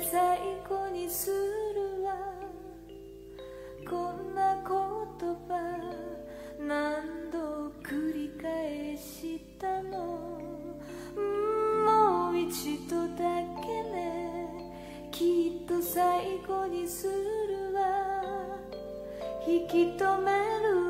最後にするわ。こんな言葉何度繰り返したの？もう一度だけね。きっと最後にするわ。引き止めるわ